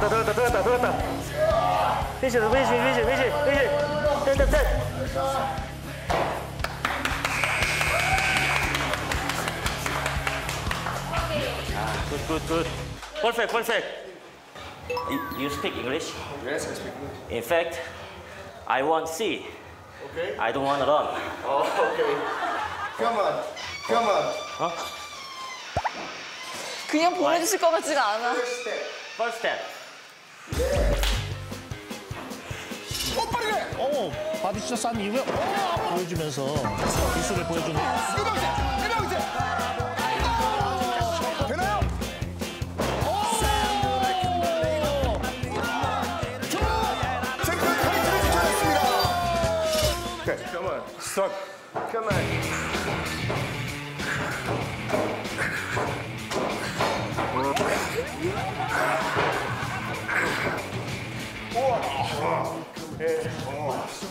들어갔다 들어갔다 들어갔다 들어갔다 됐다 됐 아, good, good, good. Perfect, perfect. You, you speak English? Yes, I speak English. In fact, I want C. Okay. I don't want to run. Oh, okay. Come on. Come on. 그냥 보내주실 것 같지가 않아. First step. First step. 어, 빠르게. 어, 바디 진짜 싼 이후에 어, 보여주면서 기술을 보여주는 이거 이제. 이거 이 Okay, come on. Start. Come on.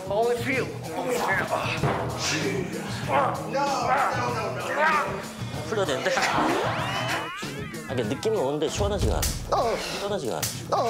Only feel. 풀려야 되는데. 아, 이게 느낌은 오는데 시원하지가 않아. 시원하지가 않아.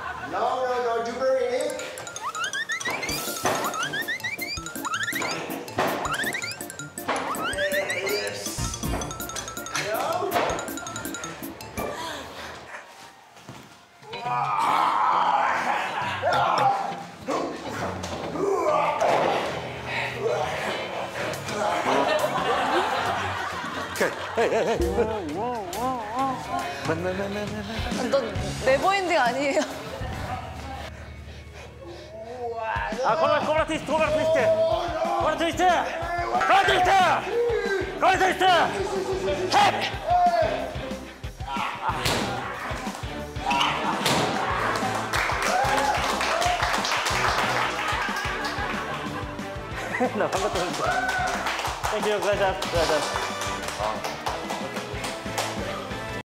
넌 never ending 아니에요? 아, 코브라, 코브라 트위스트, 코브라 트위스트. 코브라 트위스트. 코브라 트위스트. 코브라 트위스트. 헥! 나 방금 또. Thank you, 가자, 가자.